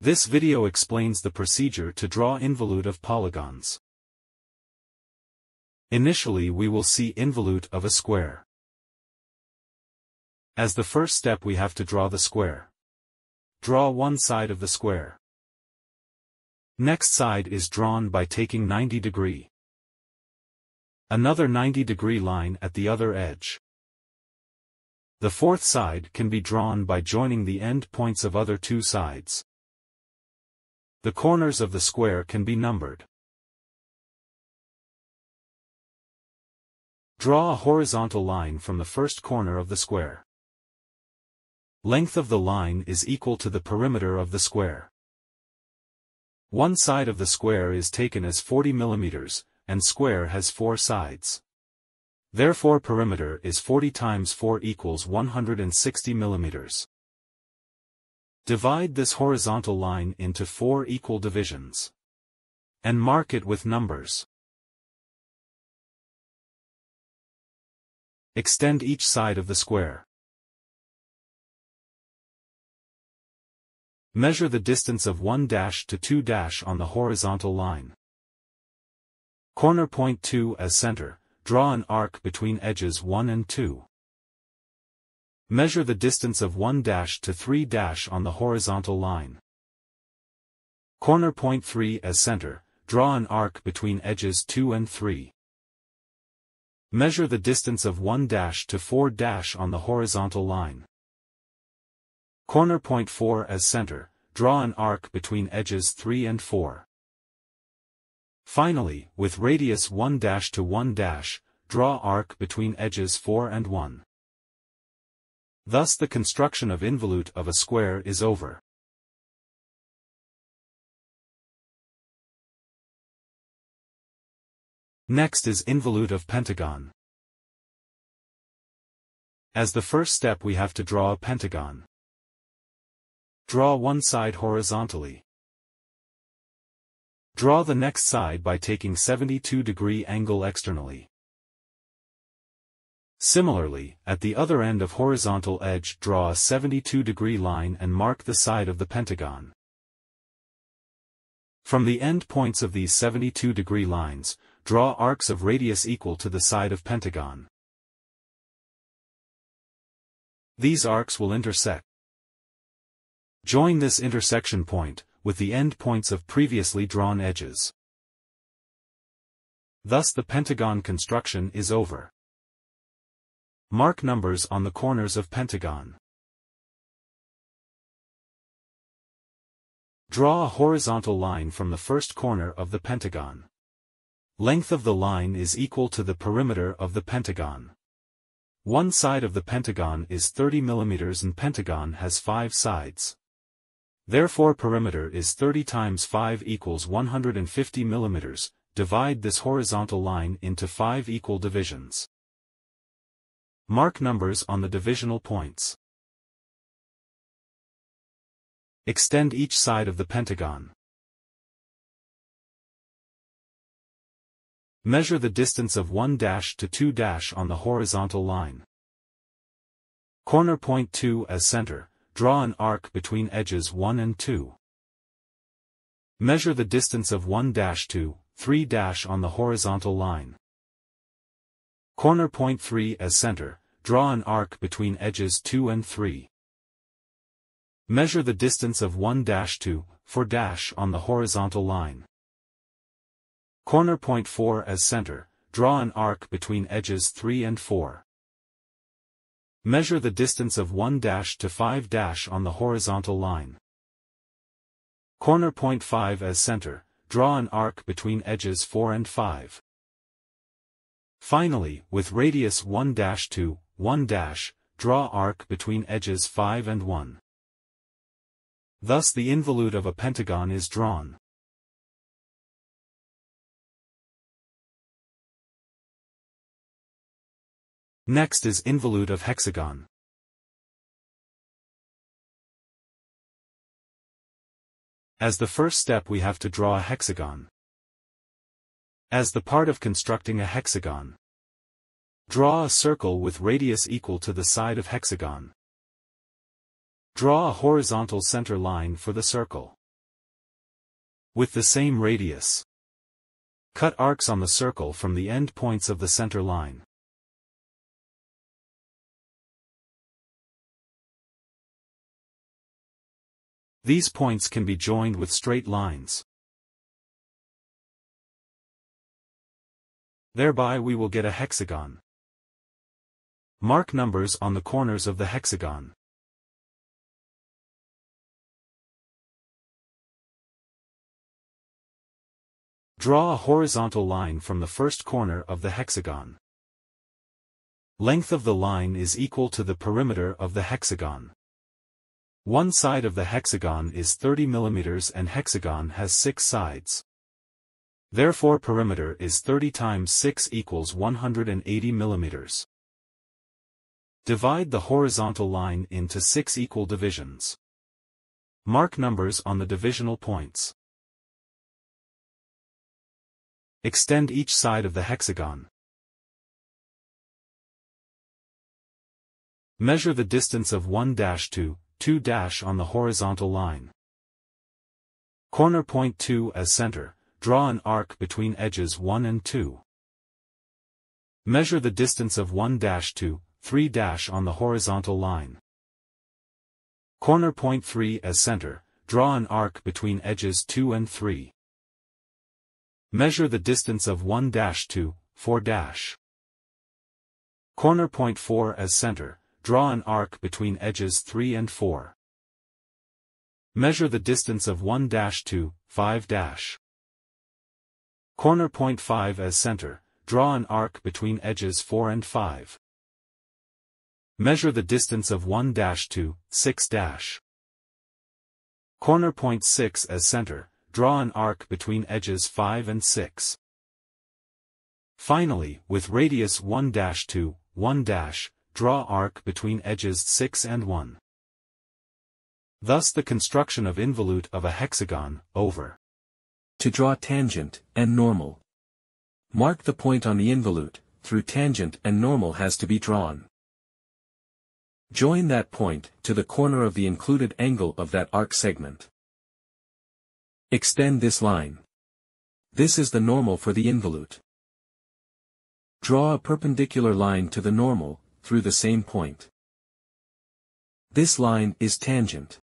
This video explains the procedure to draw involute of polygons. Initially we will see involute of a square. As the first step we have to draw the square. Draw one side of the square. Next side is drawn by taking 90 degree. Another 90 degree line at the other edge. The fourth side can be drawn by joining the end points of other two sides. The corners of the square can be numbered. Draw a horizontal line from the first corner of the square. Length of the line is equal to the perimeter of the square. One side of the square is taken as 40 mm, and square has four sides. Therefore perimeter is 40 times 4 equals 160 mm. Divide this horizontal line into four equal divisions. And mark it with numbers. Extend each side of the square. Measure the distance of 1 dash to 2 dash on the horizontal line. Corner point 2 as center, draw an arc between edges 1 and 2. Measure the distance of 1 dash to 3 dash on the horizontal line. Corner point 3 as center, draw an arc between edges 2 and 3. Measure the distance of 1 dash to 4 dash on the horizontal line. Corner point 4 as center, draw an arc between edges 3 and 4. Finally, with radius 1 dash to 1 dash, draw arc between edges 4 and 1. Thus the construction of involute of a square is over. Next is involute of pentagon. As the first step we have to draw a pentagon. Draw one side horizontally. Draw the next side by taking 72 degree angle externally. Similarly, at the other end of horizontal edge draw a 72 degree line and mark the side of the pentagon. From the end points of these 72 degree lines, draw arcs of radius equal to the side of pentagon. These arcs will intersect. Join this intersection point, with the end points of previously drawn edges. Thus the pentagon construction is over. Mark numbers on the corners of pentagon. Draw a horizontal line from the first corner of the pentagon. Length of the line is equal to the perimeter of the pentagon. One side of the pentagon is 30 mm and pentagon has 5 sides. Therefore perimeter is 30 times 5 equals 150 mm, divide this horizontal line into 5 equal divisions. Mark numbers on the divisional points. Extend each side of the pentagon. Measure the distance of 1 dash to 2 dash on the horizontal line. Corner point 2 as center, draw an arc between edges 1 and 2. Measure the distance of 1 dash to 3 dash on the horizontal line. Corner point 3 as center, draw an arc between edges 2 and 3. Measure the distance of 1 dash to 4 dash on the horizontal line. Corner point 4 as center, draw an arc between edges 3 and 4. Measure the distance of 1 dash to 5 dash on the horizontal line. Corner point 5 as center, draw an arc between edges 4 and 5. Finally, with radius 1-2, 1 dash, draw arc between edges 5 and 1. Thus the involute of a pentagon is drawn. Next is involute of hexagon. As the first step we have to draw a hexagon. As the part of constructing a hexagon. Draw a circle with radius equal to the side of hexagon. Draw a horizontal center line for the circle. With the same radius. Cut arcs on the circle from the end points of the center line. These points can be joined with straight lines. Thereby we will get a hexagon. Mark numbers on the corners of the hexagon. Draw a horizontal line from the first corner of the hexagon. Length of the line is equal to the perimeter of the hexagon. One side of the hexagon is 30 mm and hexagon has 6 sides. Therefore perimeter is 30 times 6 equals 180 millimeters. Divide the horizontal line into 6 equal divisions. Mark numbers on the divisional points. Extend each side of the hexagon. Measure the distance of 1 to 2 on the horizontal line. Corner point 2 as center, draw an arc between edges 1 and 2. Measure the distance of 1 to 3 on the horizontal line. Corner point 3 as center, draw an arc between edges 2 and 3. Measure the distance of 1 to 4 Corner point 4 as center, draw an arc between edges 3 and 4. Measure the distance of 1 to 5 Corner point 5 as center, draw an arc between edges 4 and 5. Measure the distance of 1 dash to 6 Corner point 6 as center, draw an arc between edges 5 and 6. Finally, with radius 1 to 1 draw arc between edges 6 and 1. Thus the construction of involute of a hexagon, over. To draw tangent and normal. Mark the point on the involute, through tangent and normal has to be drawn. Join that point to the corner of the included angle of that arc segment. Extend this line. This is the normal for the involute. Draw a perpendicular line to the normal, through the same point. This line is tangent.